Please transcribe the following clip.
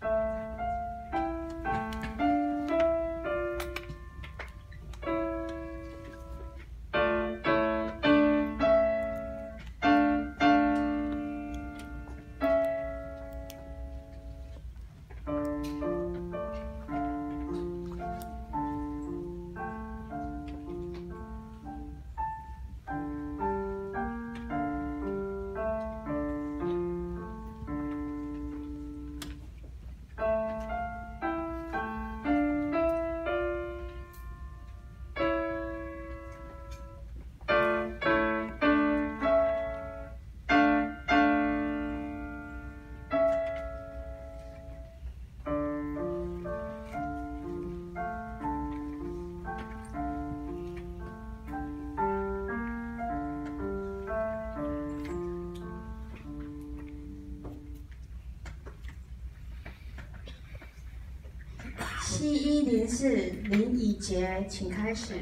了。七一零四林以杰，请开始。